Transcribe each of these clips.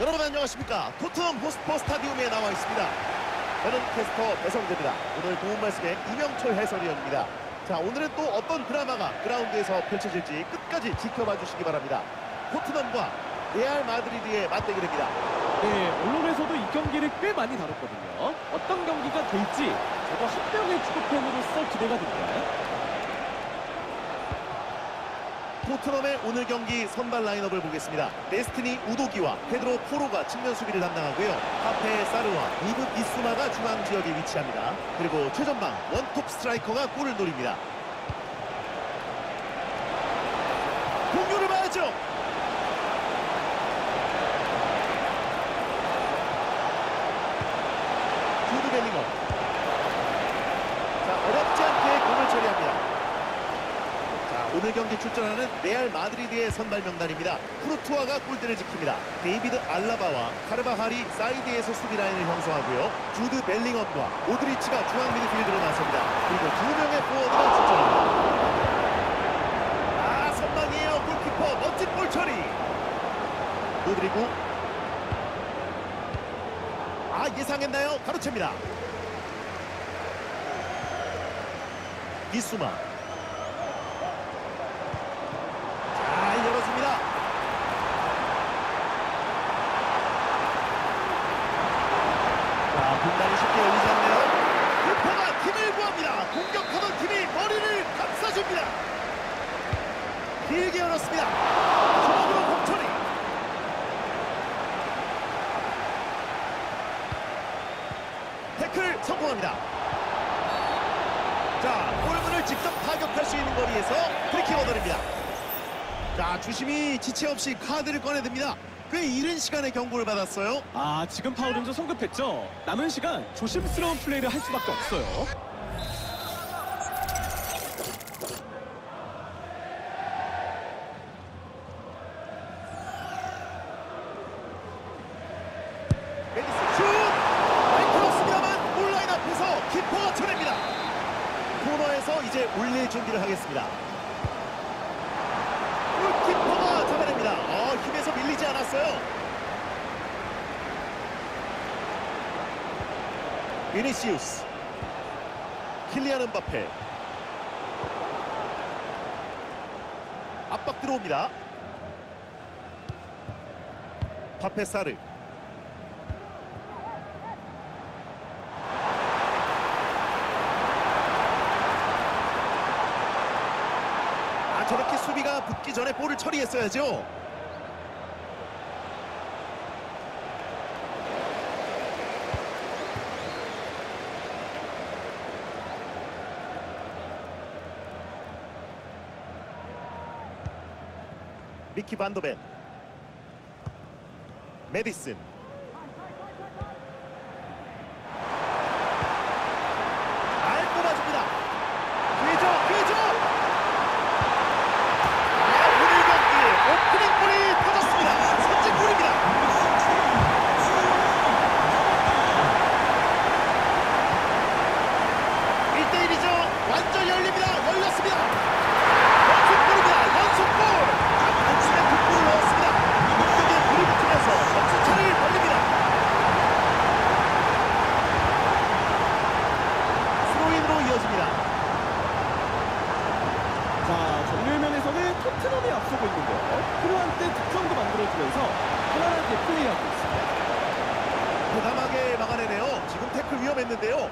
여러분 안녕하십니까? 토트넘 호스퍼 스타디움에 나와 있습니다. 저는 캐스터 배성재입니다. 오늘 도움 말씀에 임형철 해설위원입니다. 자 오늘은 또 어떤 드라마가 그라운드에서 펼쳐질지 끝까지 지켜봐 주시기 바랍니다. 토트넘과 레알 마드리드의 맞대결입니다. 네, 언론에서도 이 경기를 꽤 많이 다뤘거든요. 어떤 경기가 될지 저도 한 명의 축구팬으로서 기대가 됩니다. 토트넘의 오늘 경기 선발 라인업을 보겠습니다. 데스티니 우도기와 페드로 포로가 측면 수비를 담당하고요. 카페 사르와 이브 이스마가 중앙 지역에 위치합니다. 그리고 최전방 원톱 스트라이커가 골을 노립니다. 공유를 봐야죠. 주드 벨링엄. 자, 어렵지 않게 공을 처리합니다. 자, 출전하는 레알 마드리드의 선발 명단입니다. 쿠르투아가 골대를 지킵니다. 데이비드 알라바와 카르바할이 사이드에서 수비 라인을 형성하고요. 주드 벨링엄과 모드리치가 중앙 미드필드로 나섭니다. 그리고 두 명의 포워드가 출전합니다. 아, 선방이에요. 골키퍼 멋진 골 처리. 로드리고 아, 예상했나요? 가로챕니다. 비수마 잘 열어줍니다. 자, 분단이 쉽게 열리지 않네요. 유포가 팀을 구합니다. 공격하던 팀이 머리를 감싸줍니다. 길게 열었습니다. 주먹으로 공처리. 태클 성공합니다. 자, 골문을 직접 타격할 수 있는 거리에서 프리킥 얻어냅니다. 자, 주심이 지체 없이 카드를 꺼내듭니다. 꽤 이른 시간에 경고를 받았어요. 아, 지금 파울은 좀 성급했죠? 남은 시간 조심스러운 플레이를 할 수밖에 없어요. 메디슨 슛! 날카롭습니다만 골라인 앞에서 키퍼가 쳐냅니다. 코너에서 이제 올릴 준비를 하겠습니다. 골키퍼가 잡아냅니다. 어, 힘에서 밀리지 않았어요. 비니시우스 킬리안 은바페 압박 들어옵니다. 파페사르 아 저렇게 수비가 붙기 전에 볼을 처리했어야죠. 미키 반도벤 메디슨 잘 뽑아줍니다. 뒤죠 뒤죠 오늘 경기 오프닝 골이 터졌습니다. 선제골입니다. 1대1이죠. 완전 열립니다. 열렸습니다. 연속골입니다. 연속골. 한침에 두 골을 넣었습니다. 공격에 불이 붙으면서 점수차를 벌립니다. 스로인으로 이어집니다. 자, 정밀면에서는 토트넘이 앞서고 있는데요. 필요한 때 득점도 만들어주면서 편안하게 플레이하고 있습니다. 대담하게 막아내네요. 지금 태클 위험했는데요.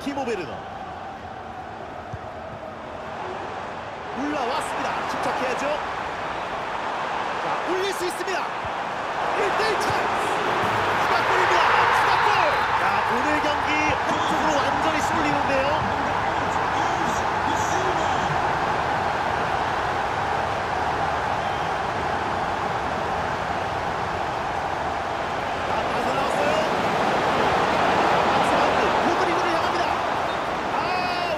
키모 베르너 올라왔습니다. 침착해야죠. 자, 올릴 수 있습니다. 1대1 찬스. 추가골입니다. 추가골. 자, 오늘 경기 한쪽으로 완전히 쏠리는데요. 자, 빠져나왔어요. 박스만드 로드리그를 향합니다. 아,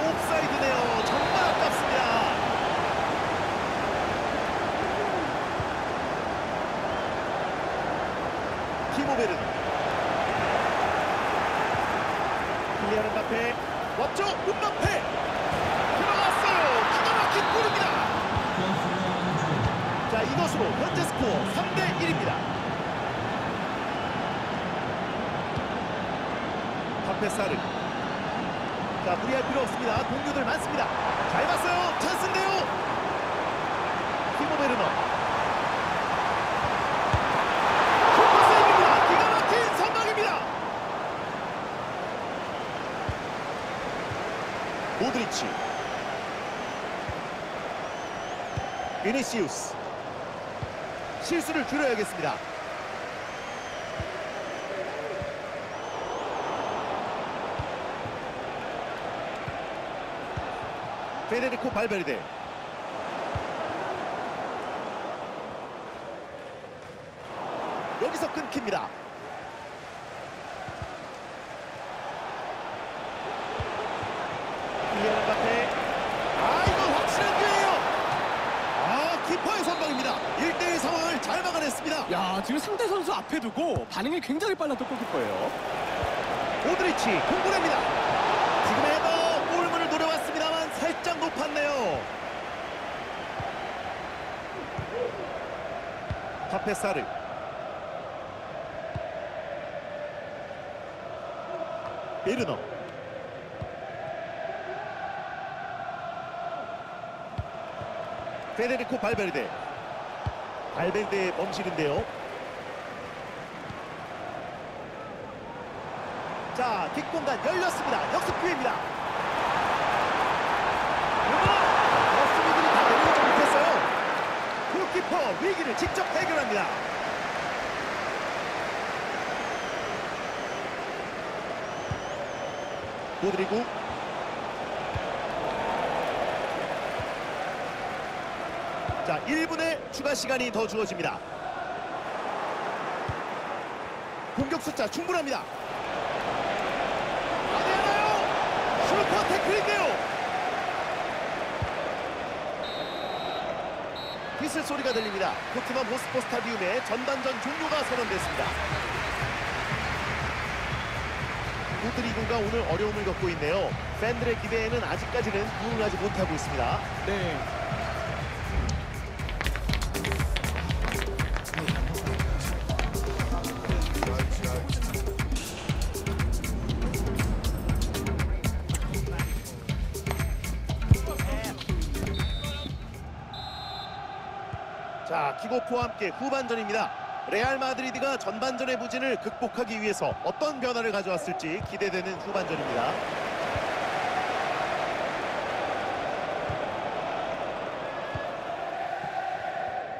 옵사이드네요. 정말 아깝습니다. 키모베르 킬리안 은바페 왔죠? 은바페 들어갔어요. 기가 막힌 골입니다. 점수로 현재 스코어 3대 1입니다. 파페사르. 자, 무리할 필요 없습니다. 동료들 많습니다. 잘 봤어요. 찬스인데요. 티모 베르너. 슈퍼세이브입니다. 기가 막힌 선방입니다. 모드리치. 비니시우스. 실수를 줄여야겠습니다. 페데리코 발베르데. 여기서 끊깁니다. 킬리안 음바페. 아 이거 확실한 기회예요. 아 키퍼의 선방입니다. 1대1 상황을 잘 막 지금 상대 선수 앞에 두고 반응이 굉장히 빨랐던 골키퍼예요. 모드리치 공보냅니다. 지금 헤더 골문을 노려왔습니다만 살짝 높았네요. 파페사르 베르너 페데리코 발베르데 발베르데의 범실인데요. 자, 뒷공간 열렸습니다. 역습 기회입니다. 버스미들이 다 내려오지 못했어요. 골키퍼 위기를 직접 해결합니다. 모드리구 자, 1분의 추가 시간이 더 주어집니다. 공격 숫자 충분합니다. 안 되나요? 슈퍼 태클인데요. 휘슬 소리가 들립니다. 토트넘 호스포 스타디움의 전반전 종료가 선언됐습니다. 우드리그가 오늘 어려움을 겪고 있네요. 팬들의 기대에는 아직까지는 부응하지 못하고 있습니다. 네. 자, 킥오프와 함께 후반전입니다. 레알 마드리드가 전반전의 부진을 극복하기 위해서 어떤 변화를 가져왔을지 기대되는 후반전입니다.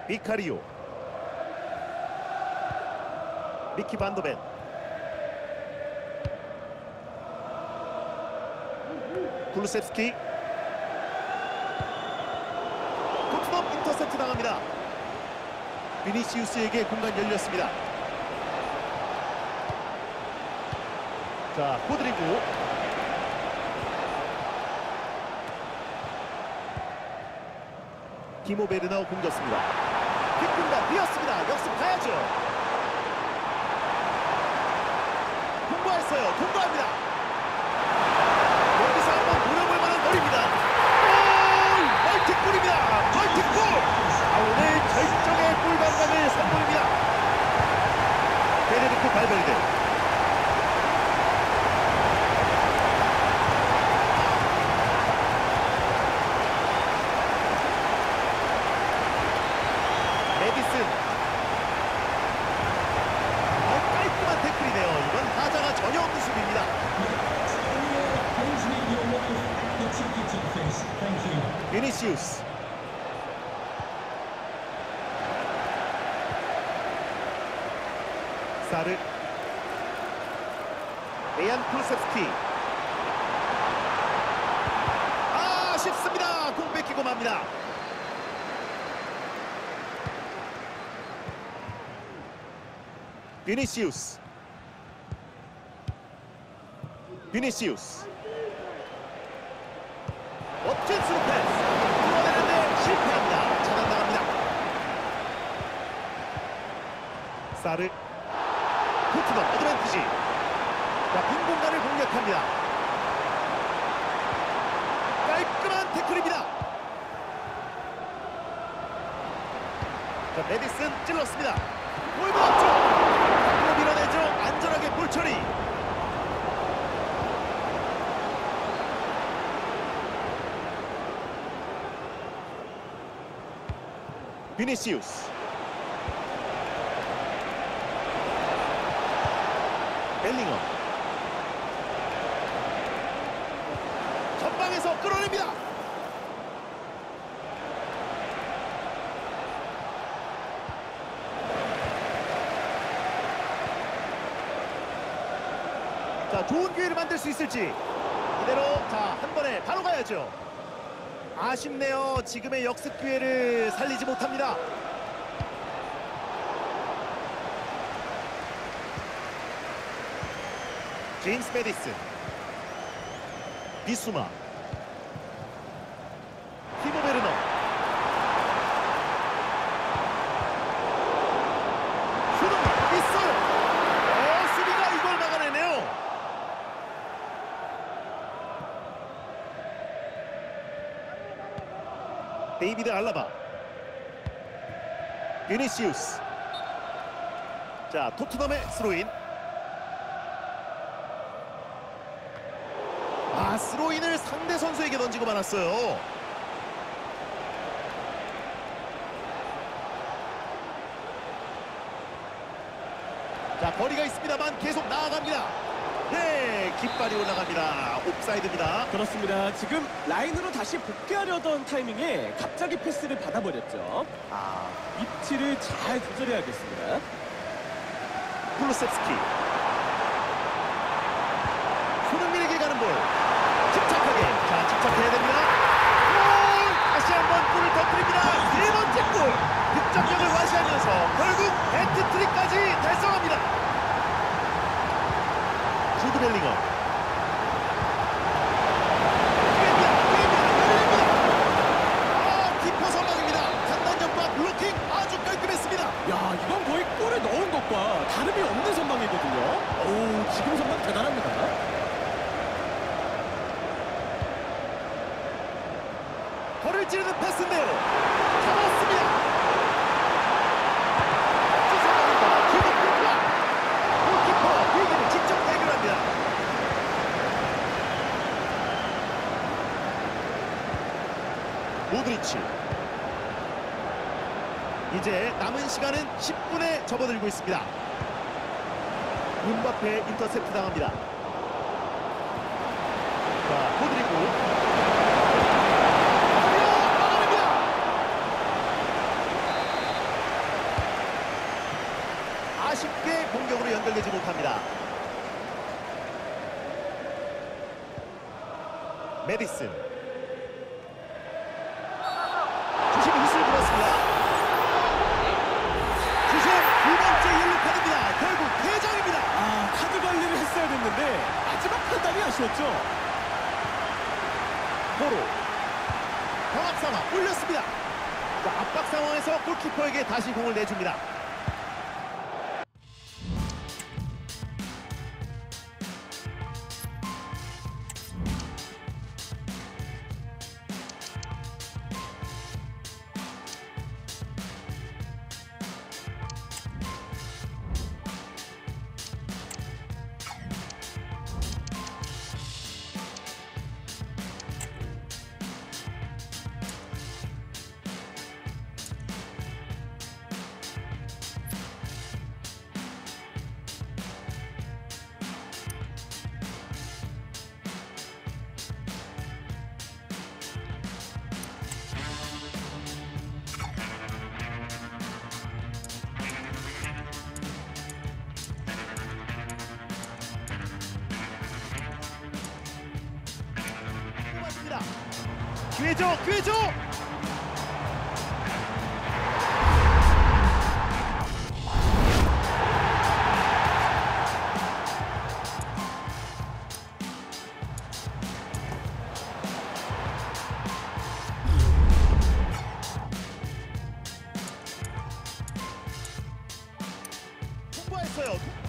미카리오 미키 반도벤 굴루셉스키 토트넘 인터셉트 당합니다. 비니시우스에게 공간 열렸습니다. 자, 코드리고 티모 베르나우 공격습니다. 뒷공간 비었습니다. 역습 가야죠. 통과했어요. 통과합니다. 여기서 한번 노려볼 만한 거리입니다. 골! 멀티골입니다. 멀티골! 아, 오늘 골 감각을 선보입니다. 베네디코 발베르데. 메디슨. 어, 깔끔한 태클이네요. 이건 하자가 전혀 없는 수비입니다. 비니시우스. 사르. 레안 쿠르세스키. 아, 쉽습니다. 공 뺏기고 맙니다. 비니시우스. 비니시우스. 스루 패스. 끌어내는데 실패합니다. 차단당합니다. 사르. 토트넘 어드밴티지. 자, 빈 공간을 공략합니다. 깔끔한 태클입니다. 자, 자, 메디슨 찔렀습니다. 골 맞죠? 앞으로 밀어내죠. 안전하게 볼 처리. 비니시우스. 벨링엄. 전방에서 끌어냅니다. 자, 좋은 기회를 만들 수 있을지. 이대로 자, 한 번에 바로 가야죠. 아쉽네요. 지금의 역습 기회를 살리지 못합니다. 제임스 메디슨 비수마 티모 베르너 슈동 있어요 어 수비가 이걸 막아내네요 데이비드 알라바. 비니시우스. 자 토트넘의 스로인. 아 스로인을 상대 선수에게 던지고 말았어요. 자 거리가 있습니다만 계속 나아갑니다 네 깃발이 올라갑니다. 옵사이드입니다. 그렇습니다. 지금 라인으로 다시 복귀하려던 타이밍에 갑자기 패스를 받아버렸죠. 아. 위치를 잘 조절해야겠습니다. 쿨루셉스키. 손흥민에게 가는 볼. 침착하게. 자 침착해야 됩니다. 골! 다시 한번 골을 터뜨립니다. 세 번째 골! 득점력을 과시하면서 결국 해트트릭까지 달성 기회입니다. 아, 키퍼 선방입니다 판단력과 블로킹 아주 깔끔했습니다 야, 이건 거의 골을 넣은 것과 다름이 없는 선방이거든요. 오, 지금 선방 대단합니다. 허를 찌르는 패스인데요. 잡았습니다. 기록입니다. 골키퍼 위기를 직접 해결합니다. 모드리치. 이제 남은 시간은 10분에 접어들고 있습니다. 문바페 인터셉트 당합니다. 자, 모드리고 막아냅니다. 아쉽게 공격으로 연결되지 못합니다. 메디슨 주심 휘슬 불었습니다. 주심 두 번째 옐로 카드입니다. 결국 퇴장입니다. 아, 카드 관리를 했어야 됐는데 마지막 아쉬웠죠. 도로 경합 상황 올렸습니다. 자, 압박 상황에서 골키퍼에게 다시 공을 내줍니다. 기회죠, 기회죠. 통과했어요.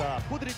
자, 포드리